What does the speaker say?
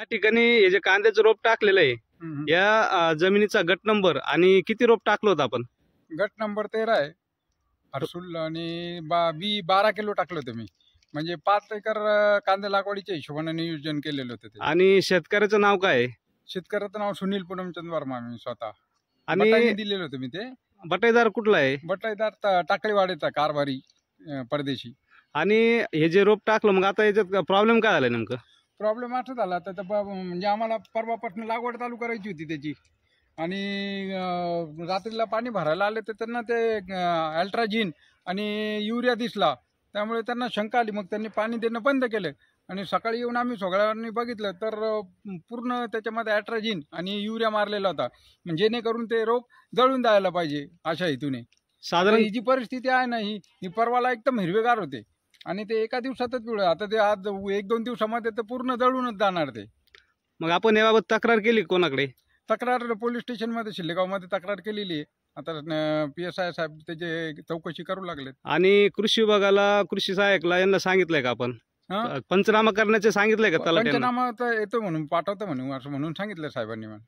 या ठिकाणी हे जे कांद्याचं रोप टाकलेलं आहे. या जमिनीचा गट नंबर आणि किती रोप टाकलं होतं आपण? गट नंबर तेरा आहे. हर्सुल आणि बा बी बारा किलो टाकलं होतं मी. म्हणजे पाच एकर कांदा लागवडीच्या हिशोबाने नियोजन केलेलं होतं ते. आणि शेतकऱ्याचं नाव काय आहे? शेतकऱ्याचं नाव सुनील पूनमचंद वर्मा मी स्वतः. आणि बटाईने दिलेलं होतं मी ते. बटाईदार कुठला आहे? बटाईदार ता- टाकळीवाडीचा कारभारी अं, परदेशी. आणि हे जे रोप टाकलं मग आता याच्यात प्रॉब्लेम काय झालाय नेमकं? प्रॉब्लेम असं झाला तर म्हणजे आम्हाला परवापासून लागवड चालू करायची होती त्याची. आणि रात्रीला पाणी भरायला आले तर त्यांना ते अल्ट्राजिन आणि युरिया दिसला. त्यामुळे त्यांना शंका आली. मग त्यांनी पाणी देणं बंद केलं. आणि सकाळी येऊन आम्ही सगळ्यांनी बघितलं तर पूर्ण त्याच्यामध्ये अल्ट्राजिन आणि युरिया मारलेला होता. म्हणजे जेणेकरून ते रोप जळून जायला पाहिजे अशा हेतूने. साधारण ही जी परिस्थिती आहे ना ही ही परवाला एकदम हिरवेगार होते. आणि ते एका दिवसातच पिवळं आता ते आज एक दोन दिवसामध्ये तर पूर्ण जळूनच जाणार ते. मग आपण याबाबत तक्रार केली कोणाकडे? तक्रार पोलीस स्टेशनमध्ये शिल्लेगावमध्ये तक्रार केलेली आहे. आता पी एस आय साहेब त्याचे चौकशी करू लागलेत. आणि कृषी विभागाला कृषी सहाय्यकला यांना सांगितलंय का आपण? पंचनामा करण्याचे सांगितलंय का तलाट्यांना पंचनामा तर येतो म्हणून पाठवतो म्हणून असं म्हणून सांगितलं साहेबांनी मला.